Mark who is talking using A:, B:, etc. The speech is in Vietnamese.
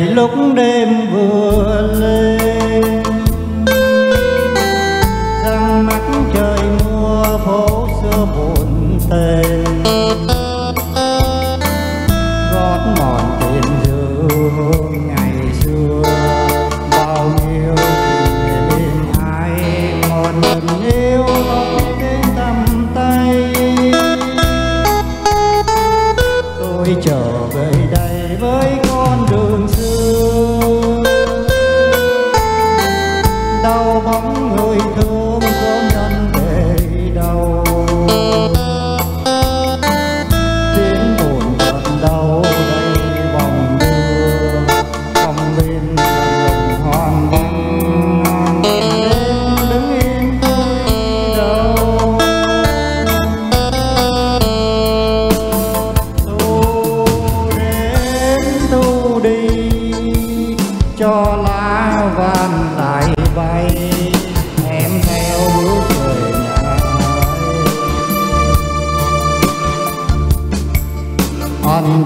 A: lúc đêm vừa lên. Răng mắt trời mưa phố xưa buồn tên gót mòn tiền dư ngày xưa, bao nhiêu về bên ai còn tình yêu đến tầm tay. Tôi trở về đây với con đường lá vàng lại bay em theo bước về nhà. Anh